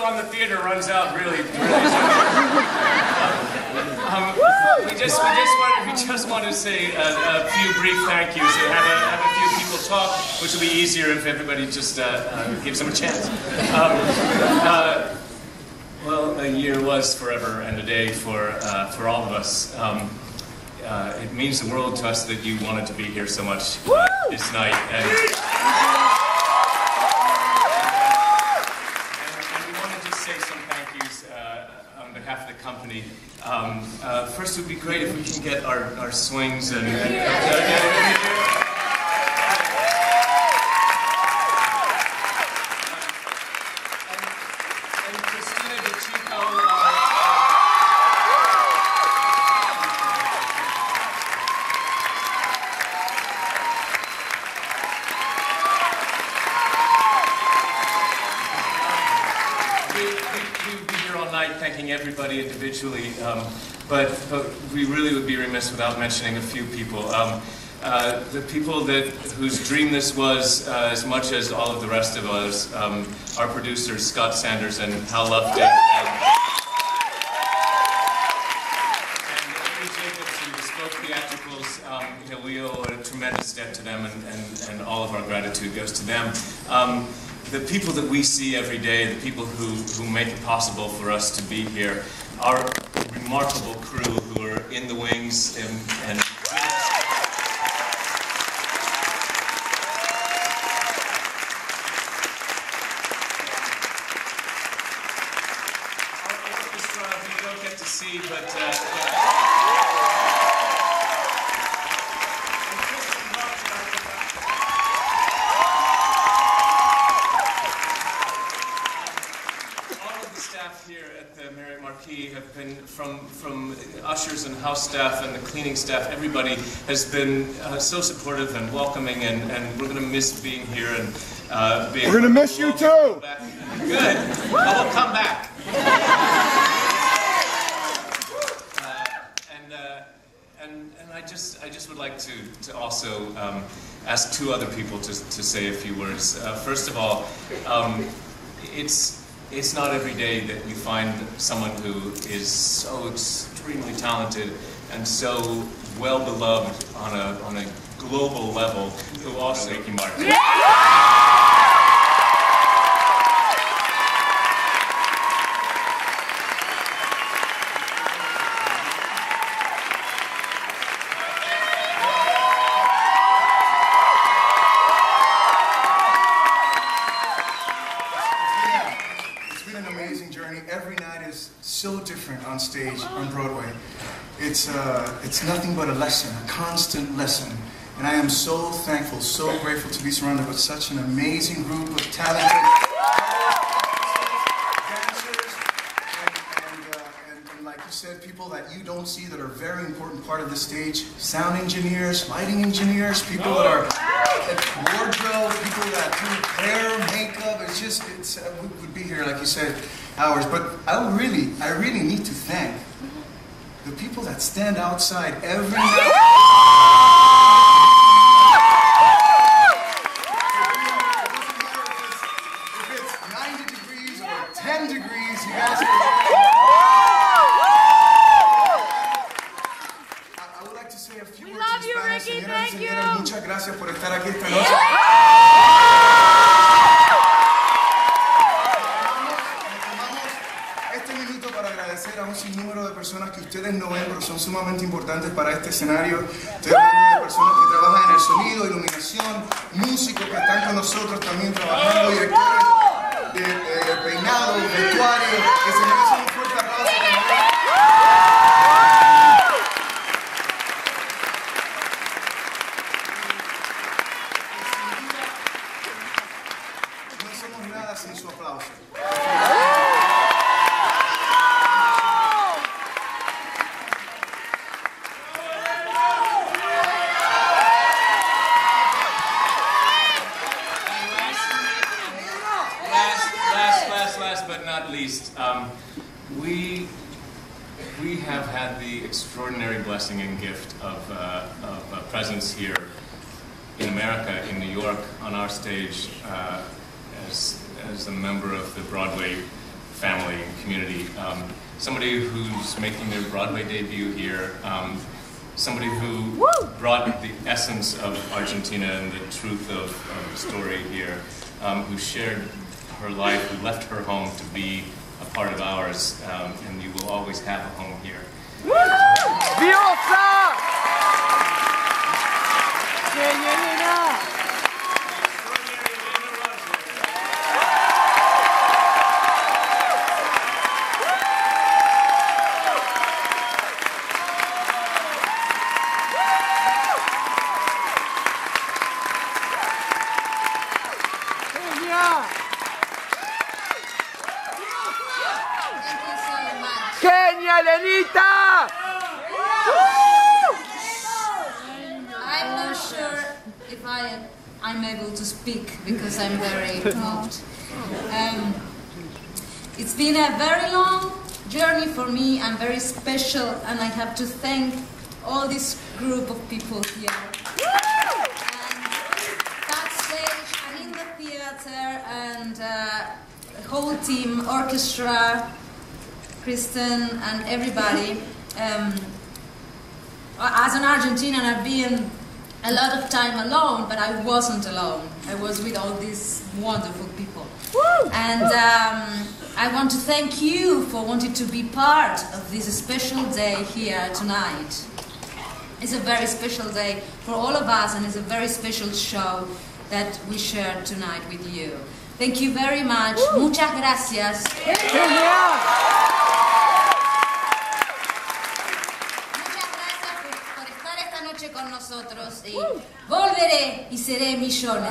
capital on the theater runs out really, really um, we just, we just wanted, we just to say a, a few brief thank yous and have a, have a few people talk, which will be easier if everybody just uh, uh, gives them a chance. Um, uh, well, a year was forever and a day for uh, for all of us. Um, uh, it means the world to us that you wanted to be here so much this night. And we want to just say some thank yous uh, on behalf of the company. Um, uh, first, it would be great if we can get our, our swings and. and DeChico, uh, we, we, we would be here all night thanking everybody individually, um, but, but we really would be remiss without mentioning a few people. Um, uh, the people that whose dream this was, uh, as much as all of the rest of us, um, our producers Scott Sanders and Hal Luftig. And, and um, you know, we owe a tremendous debt to them, and, and, and all of our gratitude goes to them. Um, the people that we see every day, the people who, who make it possible for us to be here, our remarkable crew who are in the wings and, and our orchestra who you don't get to see, but. Uh, all of the staff here at the Have been from from ushers and house staff and the cleaning staff. Everybody has been uh, so supportive and welcoming, and, and we're going to miss being here and uh, being. We're gonna miss you too. Good. Well, we'll come back. Uh, and, uh, and and I just I just would like to to also um, ask two other people to to say a few words. Uh, first of all, um, it's it's not every day that you find someone who is so extremely talented and so well beloved on a on a global level who also Ricky Martin. It's been an amazing journey. Every night is so different on stage on Broadway. It's uh, it's nothing but a lesson, a constant lesson. And I am so thankful, so grateful to be surrounded with such an amazing group of talented dancers, and, and, uh, said, people that you don't see that are very important part of the stage. Sound engineers, lighting engineers, people that are at wardrobe, people that do hair, makeup. It's just, it's, uh, we would be here, like you said, hours. But I really, I really need to thank the people that stand outside every night. este escenario. Estoy hablando de personas que trabajan en el sonido, iluminación, músicos que están con nosotros también trabajando, directores de, de peinado, vestuario, que se merecen un fuerte aplauso. No somos nada sin su aplauso. Least, um, we we have had the extraordinary blessing and gift of, uh, of a presence here in America, in New York, on our stage, uh, as as a member of the Broadway family and community. Um, somebody who's making their Broadway debut here. Um, somebody who brought the essence of Argentina and the truth of, of the story here, um, who shared her life, who left her home to be a part of ours, um, and you will always have a home here. ¡Diosa! ¡Señorina! ¡Genia! Thank you so much. ¡Genia, Elenita! I'm not sure if I I'm able to speak because I'm very moved. Um, it's been a very long journey for me and very special, and I have to thank all this group of people here. And backstage and in the theater and uh, the whole team, orchestra, Kristen and everybody. Um, as an Argentinian, I've been a lot of time alone, but I wasn't alone. I was with all these wonderful people. And um, I want to thank you for wanting to be part of this special day here tonight. It's a very special day for all of us, and it's a very special show that we share tonight with you. Thank you very much. Muchas gracias. ¡Genial! Volveré y seré millona.